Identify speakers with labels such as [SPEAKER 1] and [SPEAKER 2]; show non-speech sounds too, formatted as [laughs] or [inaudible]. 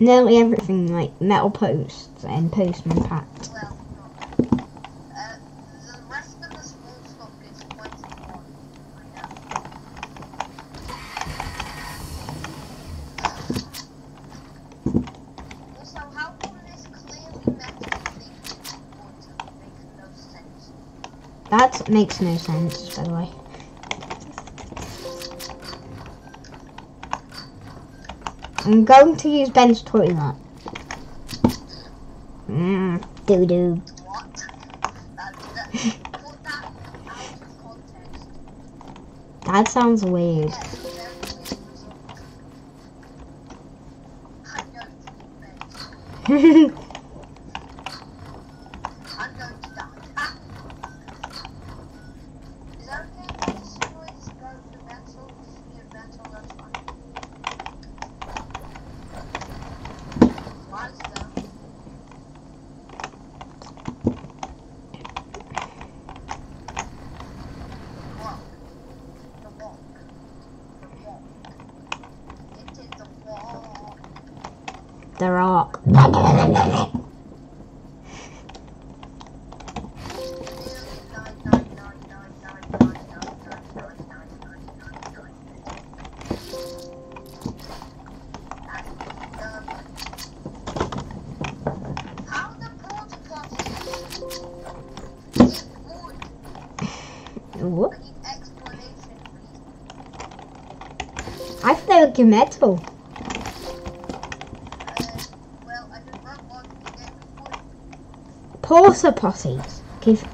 [SPEAKER 1] nearly everything like metal posts and postman packs.
[SPEAKER 2] Well. Uh, the rest of the small stuff is 21 right now. Also, how come this clearly metal thing is wood? Makes no.
[SPEAKER 1] That makes no sense, by the way. I'm going to use Ben's toilet. Mmm, doo doo.
[SPEAKER 2] What? That, that, put that out of context.
[SPEAKER 1] That sounds weird. [laughs]
[SPEAKER 2] the
[SPEAKER 1] rock. What? I were metal. Porta potties. Give